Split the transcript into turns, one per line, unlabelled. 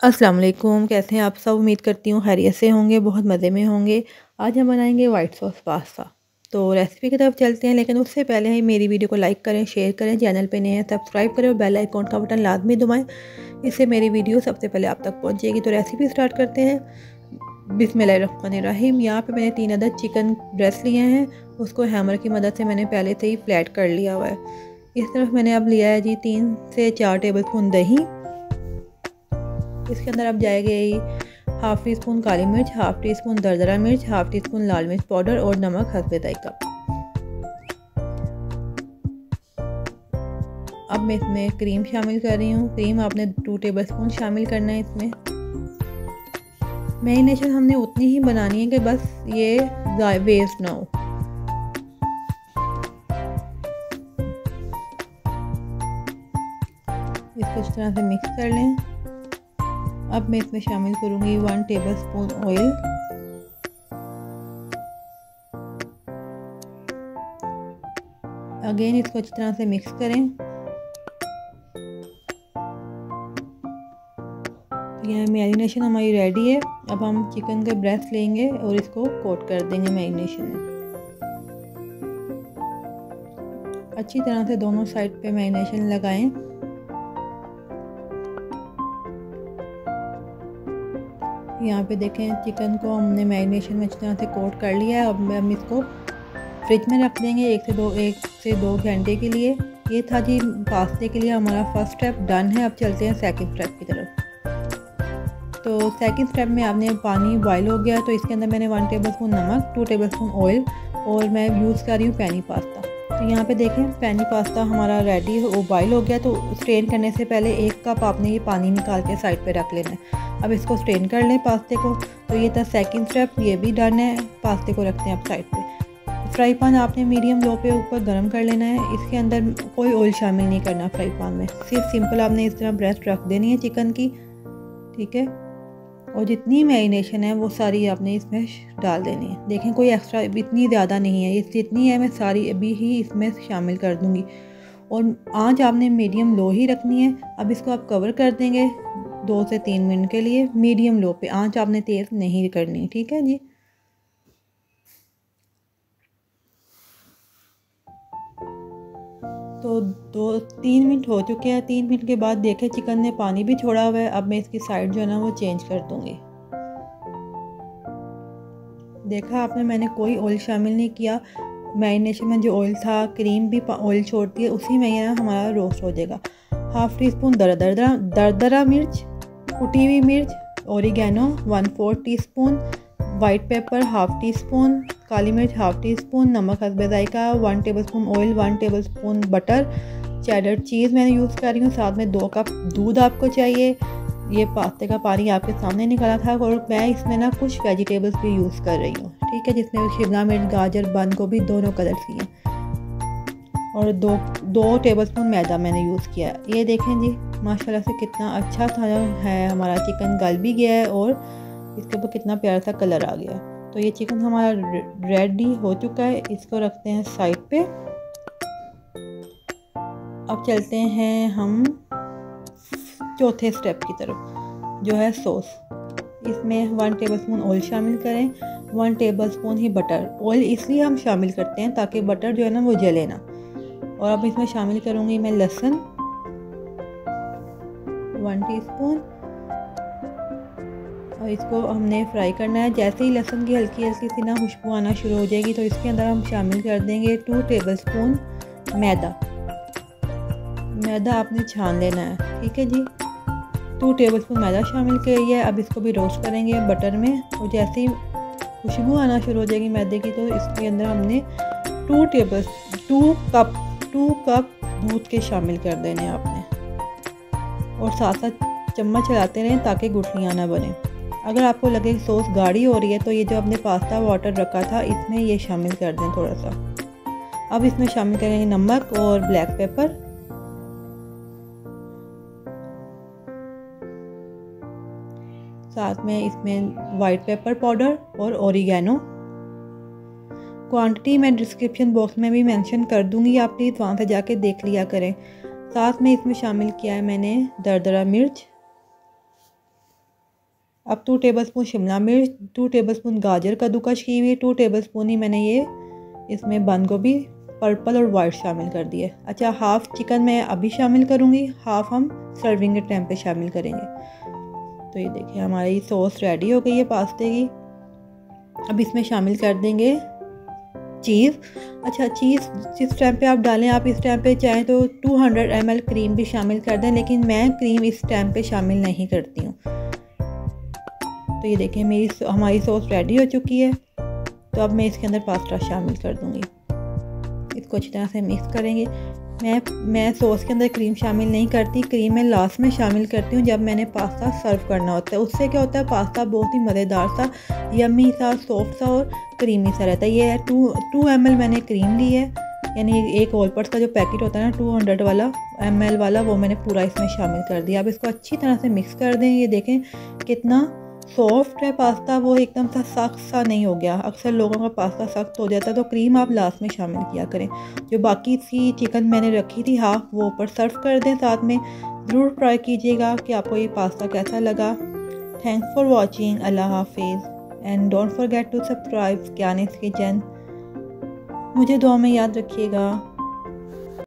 अस्सलाम वालेकुम, कैसे हैं आप सब? उम्मीद करती हूँ खैरियत से होंगे, बहुत मज़े में होंगे। आज हम बनाएँगे वाइट सॉस पास्ता तो रेसिपी की तरफ़ चलते हैं, लेकिन उससे पहले ही मेरी वीडियो को लाइक करें शेयर करें चैनल पे नए हैं सब्सक्राइब करें और बेल आइकॉन का बटन लाजमी दबाएँ। इससे मेरी वीडियो सबसे पहले आप तक पहुँचेगी। तो रेसिपी स्टार्ट करते हैं। बिसमीम यहाँ पर मैंने तीन अदद चिकन ब्रेस्ट लिए हैं। उसको हैमर की मदद से मैंने पहले से ही फ्लैट कर लिया हुआ है। इस तरफ़ मैंने अब लिया है जी तीन से चार टेबल स्पून दही। इसके अंदर अब जाएगा हाफ़ टी स्पून काली मिर्च हाफ़ टी स्पून दरदरा मिर्च हाफ़ टी स्पून लाल मिर्च पाउडर और नमक हंसबे जायका अब मैं इसमें क्रीम शामिल कर रही हूँ। क्रीम आपने टू टेबल स्पून शामिल करना है इसमें। मैरिनेशन हमने उतनी ही बनानी है कि बस ये वेस्ट ना हो। इसको इस तरह से मिक्स कर लें। अब मैं इसमें शामिल करूँगी one tablespoon oil again इसको अच्छी तरह से मिक्स करें. यह मैरिनेशन हमारी रेडी है. अब हम चिकन के ब्रेस्ट लेंगे और इसको कोट कर देंगे मैरिनेशन में. अच्छी तरह से दोनों साइड पे मैरिनेशन लगाएँ. यहाँ पे देखें, चिकन को हमने मैरिनेशन में अच्छी तरह से कोट कर लिया है। अब हम इसको फ्रिज में रख देंगे एक से दो, एक से दो घंटे के लिए। ये था जी पास्ते के लिए हमारा फ़र्स्ट स्टेप। डन है। अब चलते हैं सेकंड स्टेप की तरफ़। तो सेकंड स्टेप में आपने पानी बॉयल हो गया। तो इसके अंदर मैंने वन टेबल स्पून नमक टू टेबल स्पून ऑयल और मैं यूज़ कर रही हूँ पैनी पास्ता तो यहाँ पे देखें, पैनी पास्ता हमारा रेडी वो बॉयल हो गया तो स्ट्रेन करने से पहले एक कप आपने ये पानी निकाल के साइड पे रख लेना है। अब इसको स्ट्रेन कर लें पास्ते को तो ये था सेकंड स्टेप ये भी डन है, पास्ते को रखते हैं आप साइड पे। फ्राई पैन आपने मीडियम लो पे ऊपर गर्म कर लेना है, इसके अंदर कोई ऑयल शामिल नहीं करना फ्राई पैन में। सिर्फ़ सिंपल आपने इस तरह ब्रेस्ट रख देनी है चिकन की, ठीक है? और जितनी मैरिनेशन है, वो सारी आपने इसमें डाल देनी है। देखें, कोई एक्स्ट्रा इतनी ज़्यादा नहीं है। ये जितनी है, मैं सारी अभी ही इसमें शामिल कर दूँगी। और आँच आपने मीडियम लो ही रखनी है। अब इसको आप कवर कर देंगे दो से तीन मिनट के लिए मीडियम लो पे। आँच आपने तेज़ नहीं करनी, ठीक है जी? दो तीन मिनट हो चुके हैं। तीन मिनट के बाद देखे चिकन ने पानी भी छोड़ा हुआ है। अब मैं इसकी साइड जो है ना, वो चेंज कर दूँगी। देखा आपने, मैंने कोई ऑयल शामिल नहीं किया। मैरिनेशन में जो ऑयल था क्रीम भी ऑयल छोड़ती है, उसी में यह हमारा रोस्ट हो जाएगा। हाफ़ टी स्पून दर दरदरा दरदरा मिर्च, कुटी हुई मिर्च oregano one four teaspoon white pepper half teaspoon काली मिर्च हाफ़ टी स्पून नमक हसबे जायका one tablespoon oil one tablespoon butter cheddar cheese मैंने यूज़ कर रही हूँ। साथ में दो कप दूध आपको चाहिए। ये पास्ते का पानी आपके सामने निकला था और मैं इसमें ना कुछ वेजिटेबल्स भी यूज़ कर रही हूँ। ठीक है, जिसमें शिमला मिर्च, गाजर, बंद गोभी दोनों कलर की हैं। और दो दो टेबल स्पून मैदा मैंने यूज़ किया है। ये देखें जी, माशाल्लाह से कितना अच्छा था है। हमारा चिकन गल भी गया है और इसके ऊपर कितना प्यारा सा कलर आ गया तो ये चिकन हमारा रेडी हो चुका है। इसको रखते हैं साइड पे। अब चलते हैं हम चौथे स्टेप की तरफ़, जो है सॉस इसमें वन टेबल स्पून ऑयल शामिल करें। वन टेबल स्पून ही बटर ऑयल इसलिए हम शामिल करते हैं ताकि बटर जो है ना, वो जले ना। और अब इसमें शामिल करूँगी मैं लहसुन। वन टीस्पून और इसको हमने फ्राई करना है। जैसे ही लहसुन की हल्की हल्की सी ना खुशबू आना शुरू हो जाएगी तो इसके अंदर हम शामिल कर देंगे टू टेबल स्पून मैदा। मैदा आपने छान लेना है, ठीक है जी? टू टेबल स्पून मैदा शामिल करिए अब इसको भी रोस्ट करेंगे बटर में। और जैसे ही खुशबू आना शुरू हो जाएगी मैदे की तो इसके अंदर हमने two table two cup two cup दूध के शामिल कर देने आपने। और साथ साथ चम्मच चलाते रहें ताकि गुठलियाँ ना बने। अगर आपको लगे सॉस गाढ़ी हो रही है तो ये जो आपने पास्ता वाटर रखा था, इसमें ये शामिल कर दें थोड़ा सा अब इसमें शामिल करेंगे नमक और ब्लैक पेपर। साथ में इसमें वाइट पेपर पाउडर और ओरिगेनो। क्वांटिटी मैं डिस्क्रिप्शन बॉक्स में भी मेंशन कर दूँगी, आप प्लीज़ वहाँ से जाके देख लिया करें। साथ में इसमें शामिल किया है मैंने दरदरा मिर्च। अब टू टेबल स्पून शिमला मिर्च टू टेबल स्पून गाजर कद्दूकश की हुई टू टेबल स्पून ही मैंने ये इसमें बंद गोभी पर्पल और वाइट शामिल कर दिए। अच्छा हाफ़ चिकन मैं अभी शामिल करूँगी हाफ़ हम सर्विंग के टाइम पे शामिल करेंगे। तो ये देखिए, हमारी सॉस रेडी हो गई है पास्ते की। अब इसमें शामिल कर देंगे चीज़ अच्छा चीज़ जिस टाइम पे आप डालें, आप इस टाइम पे चाहें तो 200 हंड्रेड क्रीम भी शामिल कर दें, लेकिन मैं क्रीम इस टाइम पे शामिल नहीं करती हूँ। तो ये देखें, मेरी हमारी सॉस रेडी हो चुकी है। तो अब मैं इसके अंदर पास्ता शामिल कर दूँगी। इसको अच्छी तरह से मिक्स करेंगे। मैं मैं सॉस के अंदर क्रीम शामिल नहीं करती। क्रीम मैं लास्ट में शामिल करती हूँ जब मैंने पास्ता सर्व करना होता है। उससे क्या होता है पास्ता बहुत ही मज़ेदार सा यमी सा सॉफ्ट सा और क्रीमी सा रहता है। ये है टू टू एम मैंने क्रीम ली है। यानी एक ओलपर्स का जो पैकेट होता है ना टू हंड्रेड वाला एम वाला, वो मैंने पूरा इसमें शामिल कर दिया। अब इसको अच्छी तरह से मिक्स कर दें। ये देखें कितना सॉफ्ट है, पास्ता वो एकदम सा सख्त सा नहीं हो गया। अक्सर लोगों का पास्ता सख्त हो जाता है तो क्रीम आप लास्ट में शामिल किया करें। जो बाकी सी चिकन मैंने रखी थी हाफ़ वो ऊपर सर्व कर दें साथ में। ज़रूर ट्राई कीजिएगा कि आपको ये पास्ता कैसा लगा। थैंक्स फॉर वॉचिंग अल्लाह हाफिज़। And don't forget to subscribe Gyani's Kitchen मुझे दुआ में याद रखिएगा।